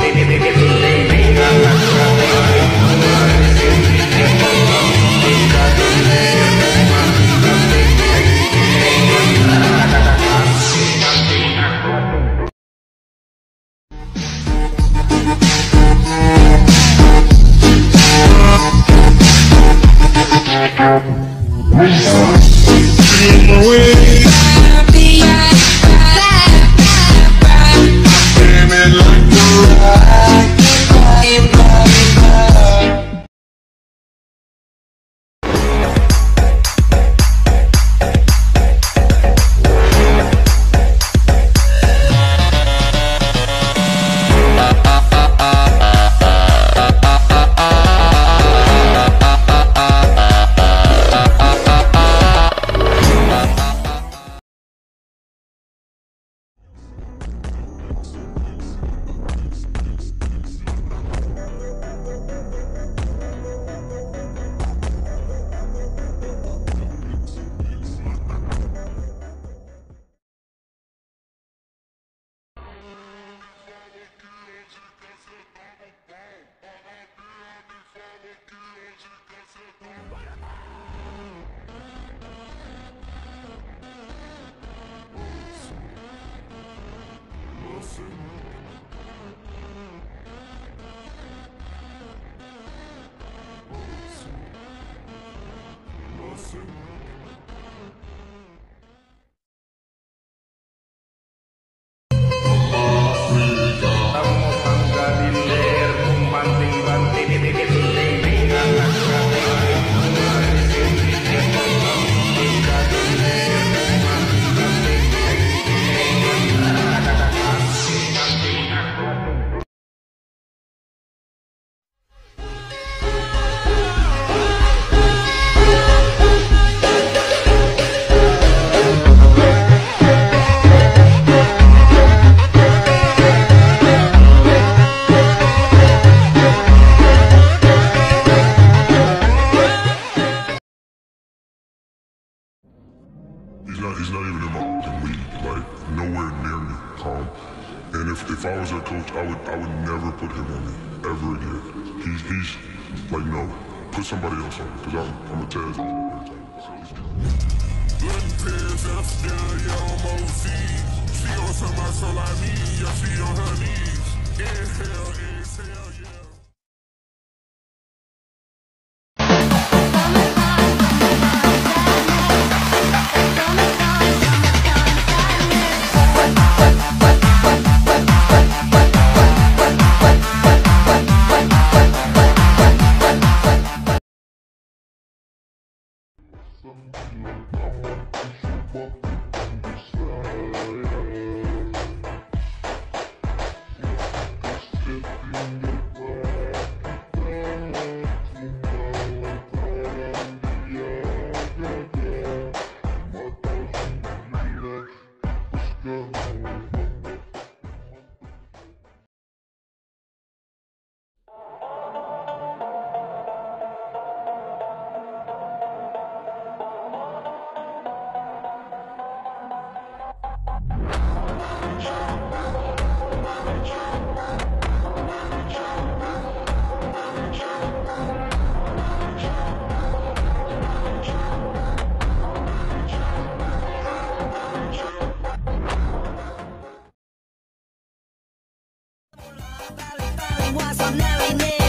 Vivi, vivi. Listen. Not. He's not even in my league. Like nowhere near me. Calm. And if, if I was a coach, I would I would never put him on me ever again. He's he's like no. Put somebody else on because I'm I'm a Taz. Something like I want to shoot up Bali, a was ordinary.